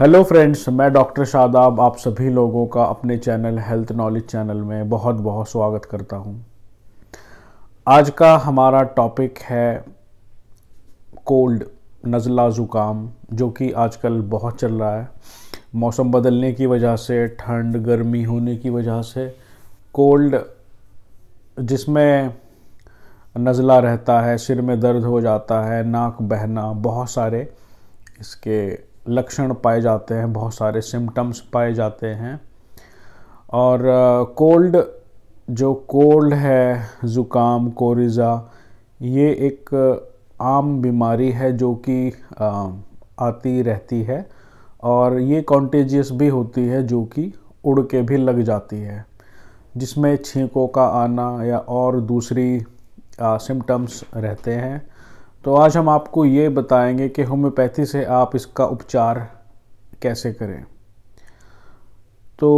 Hello friends मैं doctor Shadab आप सभी लोगों का अपने चैनल हेल्थ नॉलेज चैनल में बहुत बहुत स्वागत करता हूँ। आज का हमारा टॉपिक है कोल्ड नज़ला ज़ुकाम, जो कि आजकल बहुत चल रहा है मौसम बदलने की वजह से, ठंड, गर्मी होने की वजह से कोल्ड जिसमें नज़ला रहता है, सिर में दर्द हो जाता है, नाक बहना, बहुत सारे इसके लक्षण पाए जाते हैं बहुत सारे सिम्टम्स पाए जाते हैं। और कोल्ड uh, जो कोल्ड है ज़ुकाम कोरिज़ा ये एक आम बीमारी है जो कि आती रहती है और ये कॉन्टेजियस भी होती है जो कि उड़ के भी लग जाती है जिसमें छींकों का आना या और दूसरी सिम्टम्स रहते हैं। तो आज हम आपको ये बताएँगे कि होम्योपैथी से आप इसका उपचार कैसे करें। तो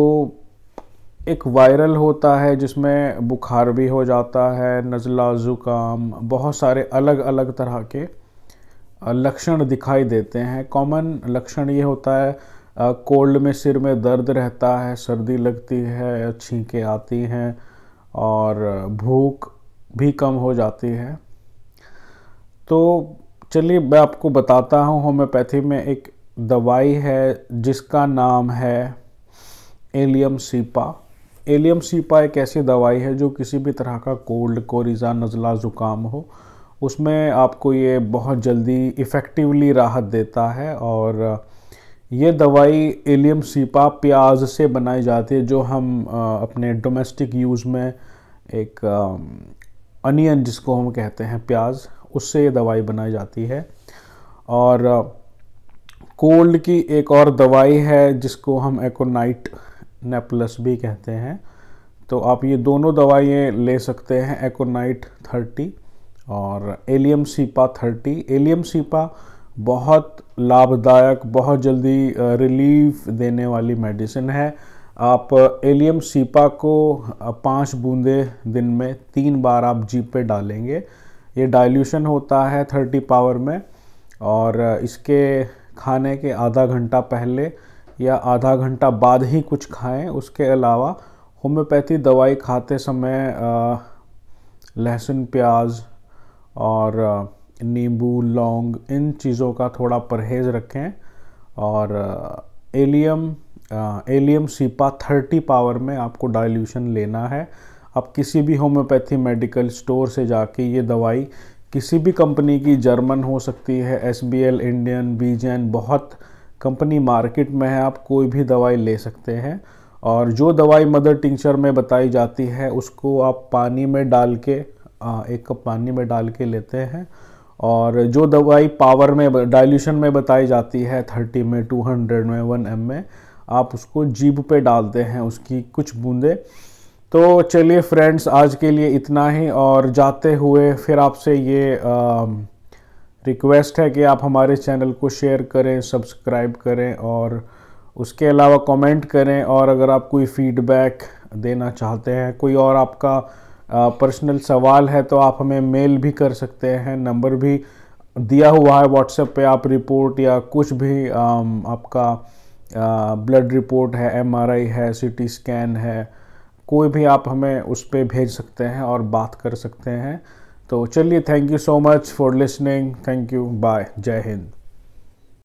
एक वायरल होता है जिसमें बुखार भी हो जाता है, नज़ला, ज़ुकाम, बहुत सारे अलग अलग तरह के लक्षण दिखाई देते हैं। कॉमन लक्षण ये होता है कोल्ड में सिर में दर्द रहता है, सर्दी लगती है, छींकें आती हैं और भूख भी कम हो जाती है। तो चलिए मैं आपको बताता हूँ, होम्योपैथी में एक दवाई है जिसका नाम है एलियम सीपा। एलियम सीपा एक ऐसी दवाई है जो किसी भी तरह का कोल्ड, कोरिज़ा, नज़ला, ज़ुकाम हो, उसमें आपको ये बहुत जल्दी इफ़ेक्टिवली राहत देता है और ये दवाई एलियम सीपा प्याज से बनाई जाती है, जो हम अपने डोमेस्टिक यूज़ में एक अनियन जिसको हम कहते हैं, प्याज उससे ये दवाई बनाई जाती है। और कोल्ड की एक और दवाई है जिसको हम एकोनाइट नेपलस भी कहते हैं। तो आप ये दोनों दवाइयाँ ले सकते हैं, एकोनाइट थर्टी और allium cepa thirty. Allium cepa बहुत लाभदायक, बहुत जल्दी रिलीफ देने वाली मेडिसिन है। आप एलियम सीपा को पाँच बूंदे दिन में तीन बार आप जीप पे डालेंगे। ये डाइल्यूशन होता है थर्टी पावर में और इसके खाने के आधा घंटा पहले या आधा घंटा बाद ही कुछ खाएँ। उसके अलावा होम्योपैथी दवाई खाते समय लहसुन, प्याज और नींबू, लौंग, इन चीज़ों का थोड़ा परहेज़ रखें और allium allium cepa thirty power में आपको डाइल्यूशन लेना है। आप किसी भी होम्योपैथी मेडिकल स्टोर से जाके ये दवाई किसी भी कंपनी की जर्मन हो सकती है एस बी एल इंडियन बीजेन बहुत कंपनी मार्केट में है, आप कोई भी दवाई ले सकते हैं। और जो दवाई मदर टिंचर में बताई जाती है, उसको आप पानी में डाल के एक कप पानी में डाल के लेते हैं। और जो दवाई पावर में डाइल्यूशन में बताई जाती है, थर्टी में, टू हंड्रेड में, वन एम में, आप उसको जीभ पे डालते हैं, उसकी कुछ बूंदे। तो चलिए फ्रेंड्स आज के लिए इतना ही और जाते हुए फिर आपसे ये रिक्वेस्ट है कि आप हमारे चैनल को शेयर करें सब्सक्राइब करें और उसके अलावा कमेंट करें और अगर आप कोई फीडबैक देना चाहते हैं, कोई और आपका पर्सनल सवाल है तो आप हमें मेल भी कर सकते हैं नंबर भी दिया हुआ है व्हाट्सएप पे, आप रिपोर्ट या कुछ भी आपका ब्लड रिपोर्ट है एमआरआई है सीटी स्कैन है कोई भी आप हमें उस पर भेज सकते हैं और बात कर सकते हैं। तो चलिए thank you so much for listening thank you bye जय हिंद